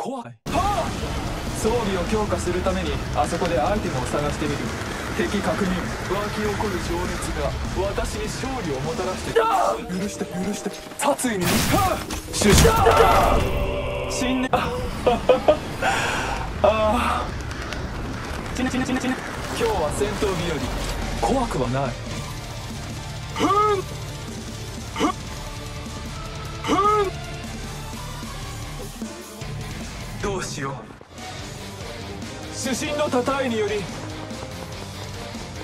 装備を強化するためにあそこでアイテムを探してみる。敵確認。湧き起こる情熱が私に勝利をもたらして許して許して。殺意に出社死んで。ああ死ね死ね死ね死ね今日は戦闘日和怖くはない。ふんうしよう。主審のたたえにより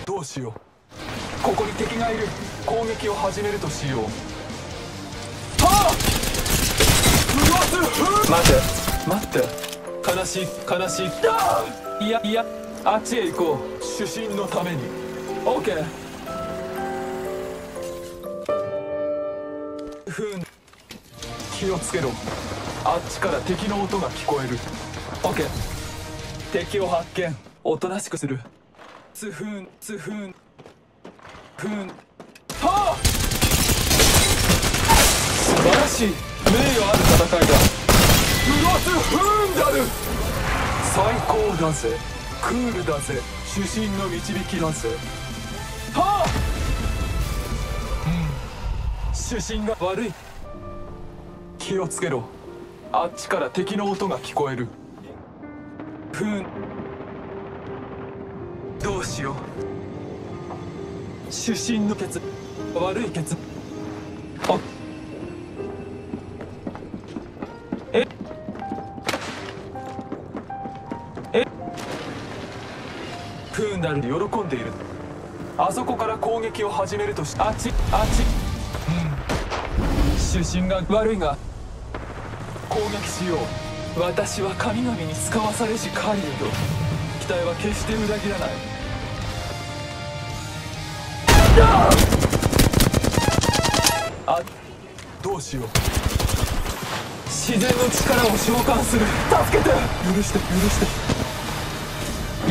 どうしよう。ここに敵がいる。攻撃を始めるとしよう。はあ！待て待って。悲しい悲しい。いやいやあっちへ行こう。主審のために。オッケーふん。気をつけろあっちから敵の音が聞こえる。オッケー敵を発見。おとなしくする。つふんつふんふんはあ！素晴らしい。名誉ある戦いだ。うわつふんだる最高だぜ。クールだぜ。主審の導きだぜ。はあ！うん。主審が悪い。気をつけろ。あっちから敵の音が聞こえる。ふん。どうしよう。主審のケツ。悪いケツ。あえ？え？プーンダル喜んでいる。あそこから攻撃を始めるとしあっちあっち。うん。主審が悪いが攻撃しよう。私は神々に使わされし狩人期待は決して裏切らない。あどうしよう。自然の力を召喚する。助けて。許して許して。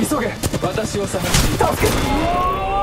急げ。私を探し。助けて。